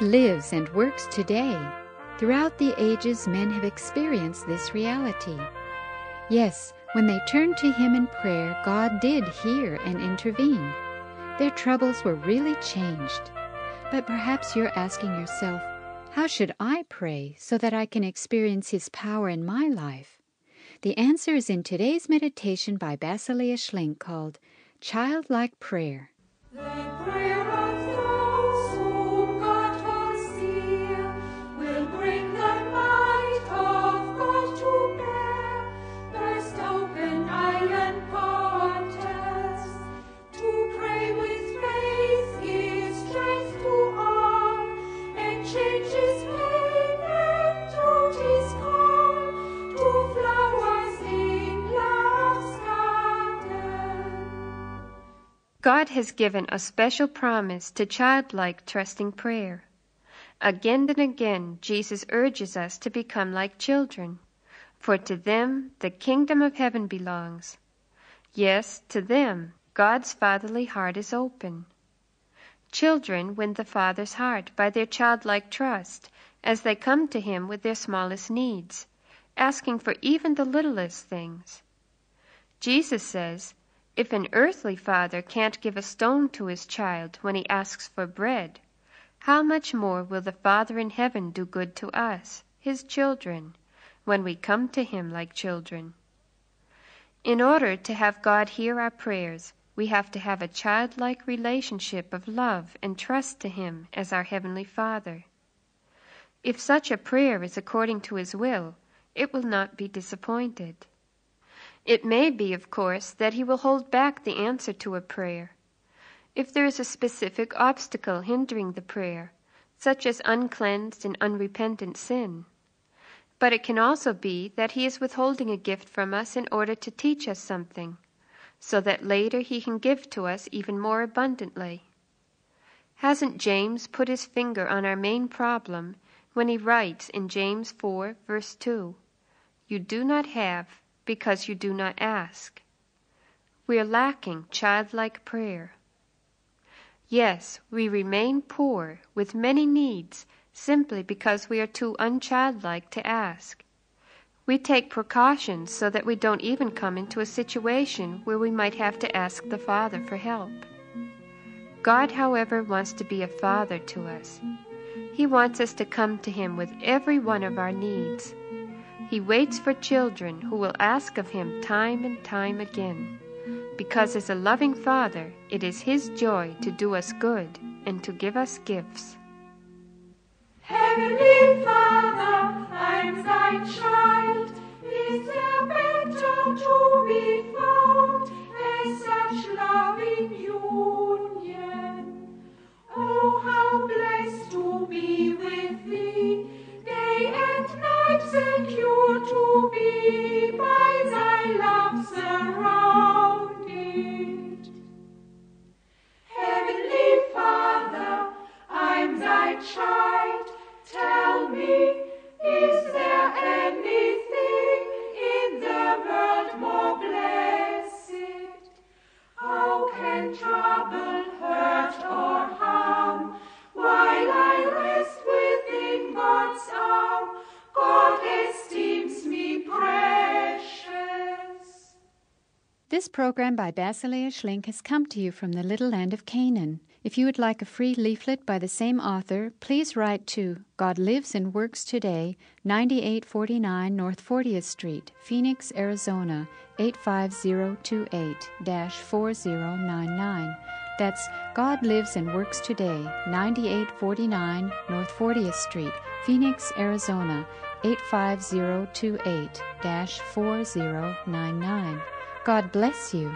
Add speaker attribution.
Speaker 1: Lives and works today. Throughout the ages, men have experienced this reality. Yes, when they turned to Him in prayer, God did hear and intervene. Their troubles were really changed. But perhaps you're asking yourself, how should I pray so that I can experience His power in my life? The answer is in today's meditation by Basilea Schlink called Childlike Prayer.
Speaker 2: God has given a special promise to childlike trusting prayer. Again and again, Jesus urges us to become like children, for to them the kingdom of heaven belongs. Yes, to them God's fatherly heart is open. Children win the Father's heart by their childlike trust as they come to Him with their smallest needs, asking for even the littlest things. Jesus says, if an earthly father can't give a stone to his child when he asks for bread, how much more will the Father in heaven do good to us, his children, when we come to him like children? In order to have God hear our prayers, we have to have a childlike relationship of love and trust to him as our heavenly Father. If such a prayer is according to his will, it will not be disappointed. It may be, of course, that he will hold back the answer to a prayer. If there is a specific obstacle hindering the prayer, such as uncleansed and unrepentant sin. But it can also be that he is withholding a gift from us in order to teach us something, so that later he can give to us even more abundantly. Hasn't James put his finger on our main problem when he writes in James 4, verse 2, You do not have because you do not ask. We are lacking childlike prayer. Yes, we remain poor with many needs simply because we are too unchildlike to ask. We take precautions so that we don't even come into a situation where we might have to ask the Father for help. God, however, wants to be a Father to us. He wants us to come to Him with every one of our needs. He waits for children who will ask of him time and time again, because as a loving Father, it is His joy to do us good and to give us gifts.
Speaker 3: Heavenly Father, I'm thy child. Is there better to be found
Speaker 1: This program by Basilea Schlink has come to you from the little land of Canaan. If you would like a free leaflet by the same author, please write to God Lives and Works Today, 9849 North 40th Street, Phoenix, Arizona 85028 4099. That's God Lives and Works Today, 9849 North 40th Street, Phoenix, Arizona 85028 4099. God bless you.